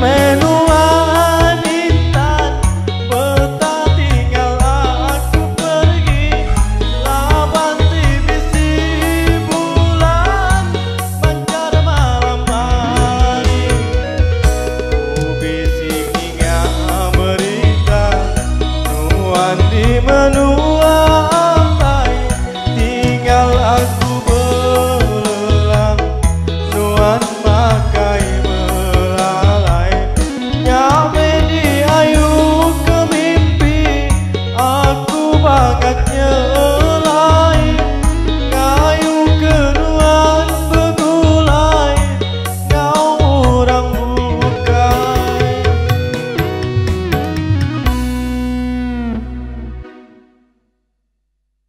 manual.